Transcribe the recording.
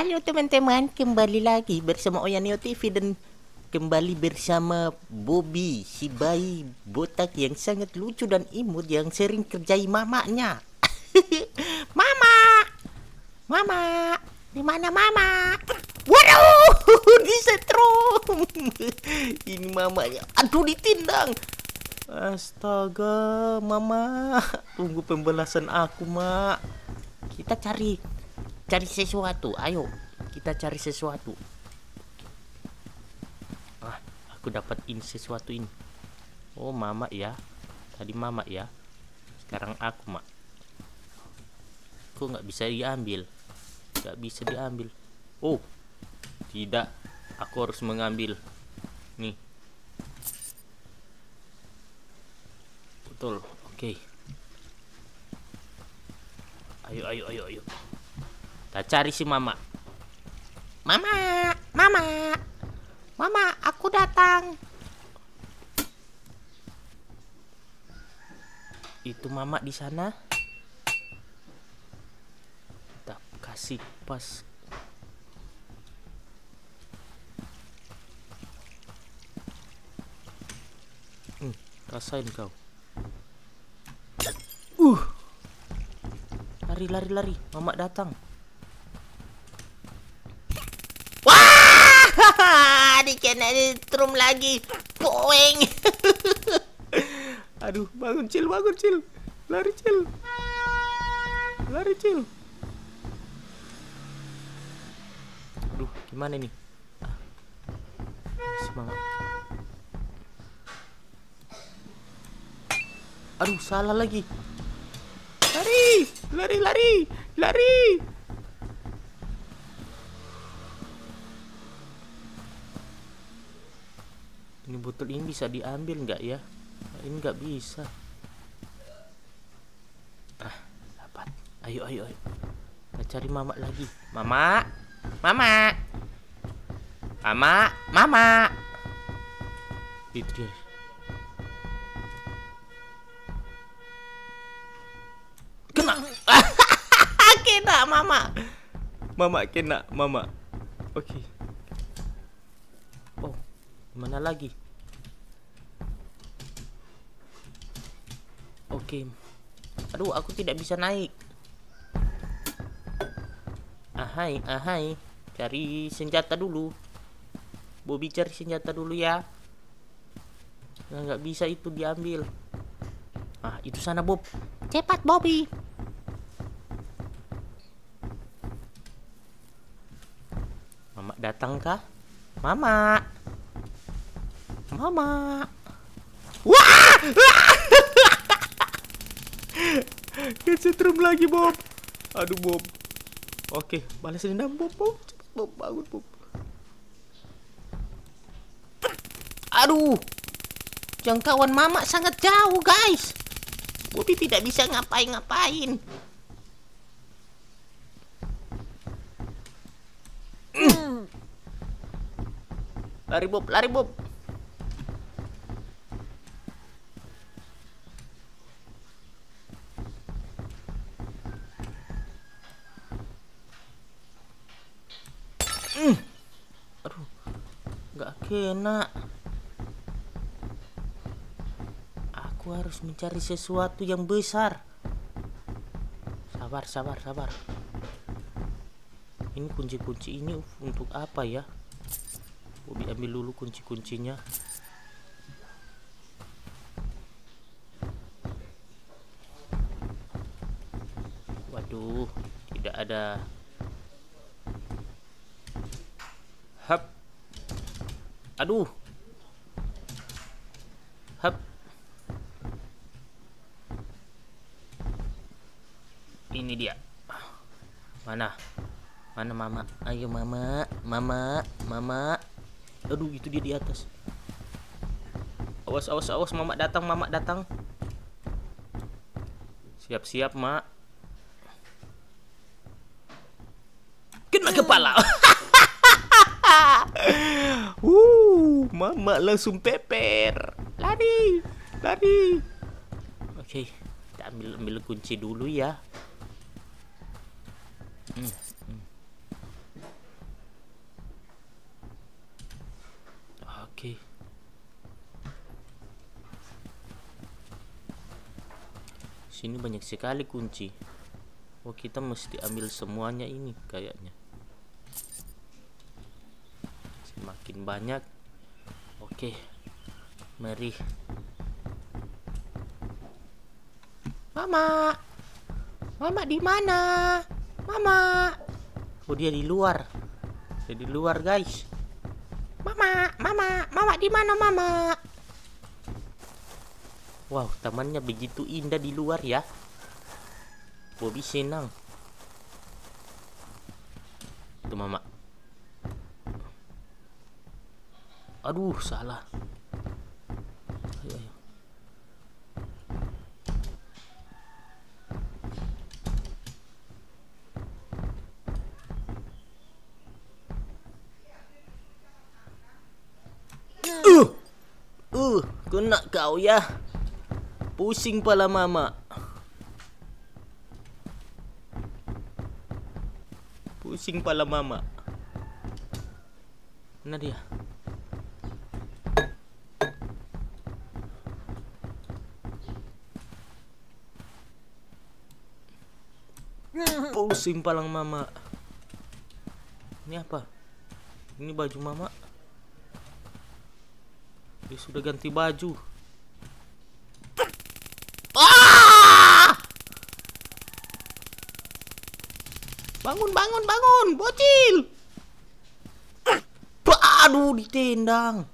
Halo teman-teman, kembali lagi bersama Oyaneo TV dan kembali bersama Bobby, si bayi botak yang sangat lucu dan imut yang sering kerjai mamanya. mama, mama, di mana mama? Waduh, disetrum. Ini mamanya. Aduh, ditindang. Astaga, mama. Tunggu pembalasan aku, mak. Kita cari cari sesuatu. Ayo, kita cari sesuatu. Ah, aku dapat ini sesuatu ini. Oh, mama ya. Tadi mama ya. Sekarang aku, mak. Kok nggak bisa diambil? Nggak bisa diambil. Oh, tidak. Aku harus mengambil. Nih. Betul. Oke. Ayo, ayo, ayo, ayo. Kita cari si Mama. Mama, Mama, Mama, aku datang. Itu Mama di sana. Kita kasih pas. Hmm, rasain kau. Uh. Lari, lari, lari. Mama datang. Wah! Dikena trum lagi. Poeng. Aduh, bangun cil, bangun cil. Lari cil. Lari cil. Aduh, gimana nih? Ah. Semangat. Aduh, salah lagi. Lari, lari, lari, lari. Ini botol ini bisa diambil nggak ya? Ini nggak bisa. Ah, dapat. Ayo, ayo, ayo. Kita cari mama lagi. Mama, mama, mama, mama. Itu dia. Kena. kena mama. Mama kena, mama. Oke. Oh, mana lagi? Oke. Aduh, aku tidak bisa naik. Ahai, ahai. Cari senjata dulu. Bobby cari senjata dulu ya. Nah, bisa itu diambil. Ah, itu sana Bob. Cepat Bobby. Mama datang kah? Mama. Mama. Wah! Kesetrum lagi Bob. Aduh Bob. Oke, balas dendam Bob. Bob, Cepat, Bob, bangun Bob. Aduh. Jangkauan Mama sangat jauh, guys. Bobby tidak bisa ngapain-ngapain. Lari Bob, lari Bob. Kena. Aku harus mencari sesuatu yang besar. Sabar, sabar, sabar. Ini kunci-kunci ini untuk apa ya? Bobby ambil dulu kunci-kuncinya. Waduh, tidak ada. Hap. Aduh. Hap. Ini dia. Mana? Mana mama? Ayo mama, mama, mama. Aduh, itu dia di atas. Awas, awas, awas, mama datang, mama datang. Siap-siap, mak. Kena kepala. uh, Mama langsung peper. Lari, lari. Oke, okay. kita ambil ambil kunci dulu ya. Hmm. hmm. Oke. Sini banyak sekali kunci. Oh, kita mesti ambil semuanya ini kayaknya. Semakin banyak Oke. Mari. Mama. Mama di mana? Mama. Oh, dia di luar. Dia di luar, guys. Mama, mama, mama di mana, mama? Wow, tamannya begitu indah di luar ya. Bobby senang. Itu mama. Aduh, salah. Ayo, ayo. Uh, uh, kena kau ya. Pusing pala mama. Pusing pala mama. Mana dia? Pusing palang mama. Ini apa? Ini baju mama. Dia sudah ganti baju. Ah! Bangun, bangun, bangun, bocil. Aduh, ditendang.